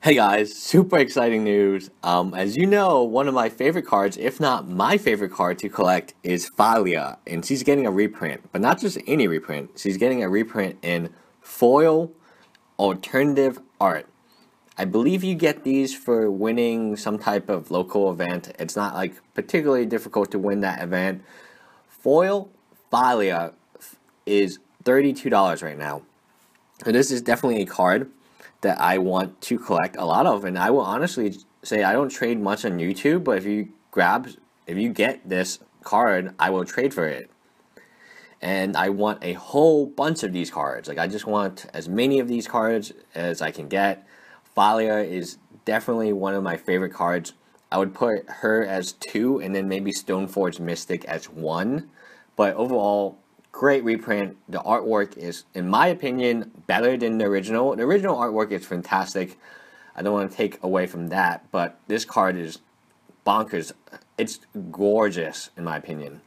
Hey guys, super exciting news. Um, as you know, one of my favorite cards, if not my favorite card to collect, is Thalia. And she's getting a reprint, but not just any reprint. She's getting a reprint in foil alternative art. I believe you get these for winning some type of local event. It's not like particularly difficult to win that event. Foil Thalia is $32 right now. So this is definitely a card that I want to collect a lot of. And I will honestly say I don't trade much on YouTube, but if you grab, if you get this card, I will trade for it. And I want a whole bunch of these cards. Like I just want as many of these cards as I can get. Thalia is definitely one of my favorite cards. I would put her as two and then maybe Stoneforge Mystic as one. But overall, great reprint. The artwork is, in my opinion, better than the original. The original artwork is fantastic. I don't want to take away from that, but this card is bonkers. It's gorgeous, in my opinion.